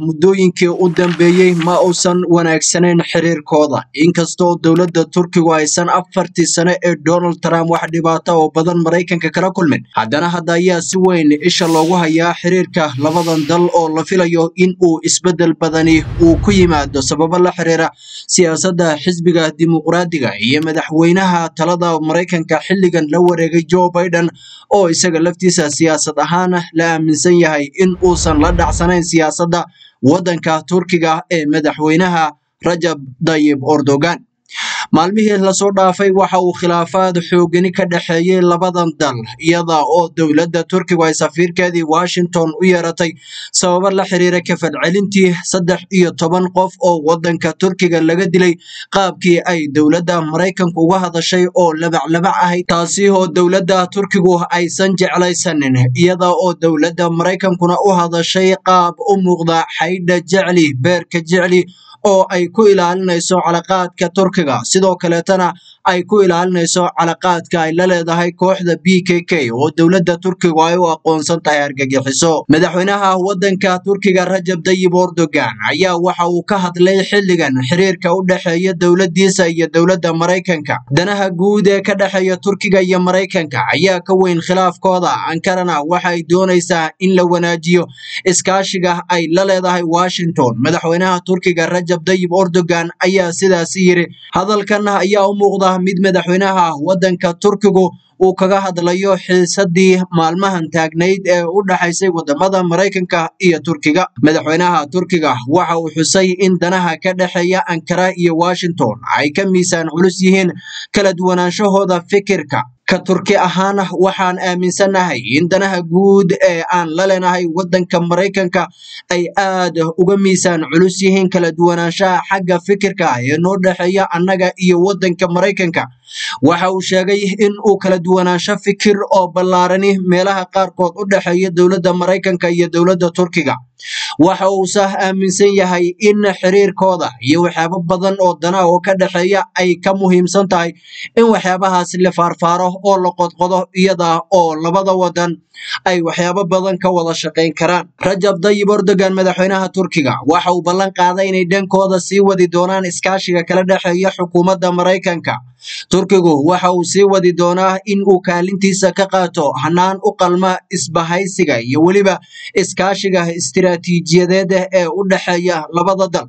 muddooyinkii u dambeeyey ma uusan wanaagsanayn xiriirkooda. Inkastoo dowladda turkigu aysan afartii sane ee donald trump wax dhibaato oo badan maraykanka kala kulmin haddana hadda ayaa si weyn isha loogu hayaa xiriirka labadan dal oo la filayo in uu isbeddel badani uu ku yimaado sababo la xiriira siyaasadda xisbiga dimuqraadiga iyo madaxweynaha talada maraykanka xilligan la wareegay joe biden oo isaga laftiisa siyaasad ahaan la aaminsan yahay in uusan la dhacsanayn siyaasadda waddanka turkiga ee madaxweynaha rajab dayib erdogan maalmihii la soo dhaafay waxa uu khilaafaad xoogani ka dhexeeyey labadan dal iyada oo dowladda turkigu ay safiirkeedii washington u yeeratay sababo la xiriira kafadcelintii saddex iyo toban qof oo waddanka turkiga laga dilay qaabkii ay dowladda maraykanku uga hadashay oo labaclabac ahayd taasi oo dowladda turkigu aysan jeclaysanin iyada oo dowladda maraykankuna u hadashay qaab u muuqda xaydha jecli beerka jecli oo ay ku ilaalinayso calaqaadka turkiga. Sidoo kaleetana ay ku ilaalinayso calaqaadka ay la leedahay kooxda b k k oo dowladda turkigu ay u aqoonsan tahay argagixiso. Madaxweynaha waddanka turkiga rajab dayib erdogan ayaa waxa uu ka hadlay xilligan xiriirka u dhexeeya dowladdiisa iyo dowladda maraykanka danaha guud ee ka dhexeeya turkiga iyo maraykanka ayaa ka weyn khilaafkooda. Ankarana waxa ay doonaysaa in la wanaajiyo iskaashiga ay la leedahay washington. Madaxweynaha turkiga rajab dayib erdogan ayaa sidaasi yiri hadalkan ayaa u muuqda mid madaxweynaha waddanka turkigu uu kaga hadlayo xiisadii maalmahan taagnayd ee u dhaxaysay waddamada maraykanka iyo turkiga. Madaxweynaha turkiga waxa uu xusay in danaha ka dhexeeya ankara iyo washington ay ka miisaan culus yihiin kala duwanaanshahooda fikirka ka turki ahaan waxaan aaminsanahay in danaha guud ee aan la leenahay waddanka maraykanka ay aad uga miisaan culus yihiin kala duwanaanshaha xagga fikirka ee noo dhexeeya annaga iyo waddanka maraykanka. Waxa uu sheegay in uu kala duwanaansho fikir oo ballaarani meelaha qaarkood u dhexeeya dowladda maraykanka iyo dowladda turkiga waxa uuse aaminsan yahay in xiriirkooda iyo waxyaabo badan oo dana oo ka dhexeeya ay ka muhiimsan tahay in waxyaabahaas la faarfaaro oo la qodqodo iyada oo labada wadan ay waxyaabo badan ka wada shaqayn karaan. Rajab dayib erdogan madaxweynaha turkiga waxa uu ballan qaaday inay dhankooda sii wadi doonaan iskaashiga kala dhexeeya xukuumadda maraykanka turkigu waxa uu sii wadi doonaa in uu kaalintiisa ka qaato hanaan u qalma isbahaysiga iyo weliba iskaashiga istiraatiijiyadeed ee u dhexeeya labada dal.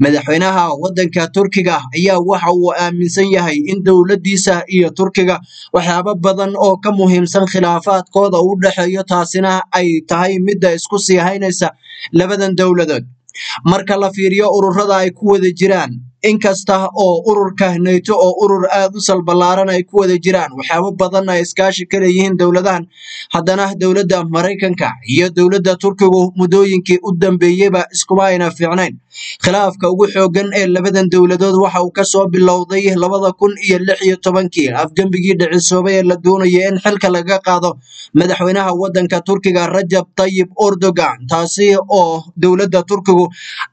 Madaxweynaha waddanka turkiga ayaa waxa uu aaminsan yahay in dowladdiisa iyo turkiga waxyaabo badan oo ka muhiimsan khilaafaadkooda u dhexeeyo taasina ay tahay midda isku sii haynaysa labadan dowladood. Marka la fiiriyo ururada ay ku wada jiraan inkasta oo ururka nato oo urur aad u salballaaran ay ku wada jiraan waxyaabo badan ay iskaashi ka leeyihiin dowladahan. Haddana dowladda maraykanka iyo dowladda turkigu muddooyinkii u dambeeyeyba iskuma ayna fiicnayn khilaafka ugu xooggan ee labadan dowladood waxa uu ka soo bilowday labada kun iyo lix iyo tobankii. Afgembigii dhicisoobay ee la doonaya in xilka laga qaado madaxweynaha waddanka turkiga rajab tayib erdogan taasi oo dowladda turkigu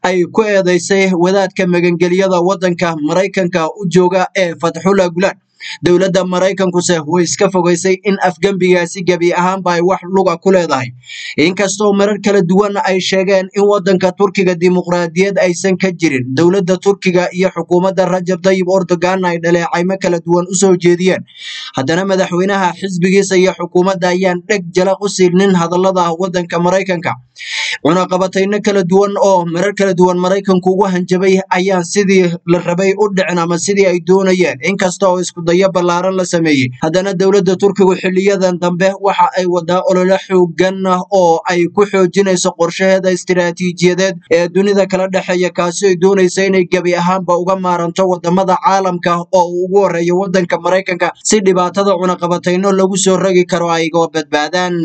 ay ku eedeysay wadaadka magangelyada waddanka maraykanka u jooga ee fatxullah gulaan dowladda maraykankuse way iska fogaysay in afgembigaasi gebi ahaanba ay wax luga ku leedahay. Inkastoo marar kala duwan ay sheegeen in waddanka turkiga dimuqraadiyad aysan ka jirin dowladda turkiga iyo xukuumadda rajab tayib erdogan ay dhaleecaymo kala duwan u soo jeediyeen. Haddana madaxweynaha xisbigiisa iyo xukuumadda ayaan dheg jalaq u siinin hadallada waddanka maraykanka cunaqabatayno kala duwan oo marar kala duwan maraykanku ugu hanjabay ayaan sidii la rabay u dhicin ama sidii ay doonayeen. Inkasta oo isku dayo ballaaran la sameeyey. Haddana dowladda turkigu xiliyadan dambe waxa ay wadaa olole xoogan oo ay ku xoojinayso qorshaheeda istiraatiijiyadeed ee dunida kala dhexeeya kaasi ay doonaysa inay gebi ahaanba uga maaranto waddamada caalamka oo uu ugu horeeyo waddanka maraykanka si dhibaatada cunaqabatayno lagu soo rogi karo ay badbaadaan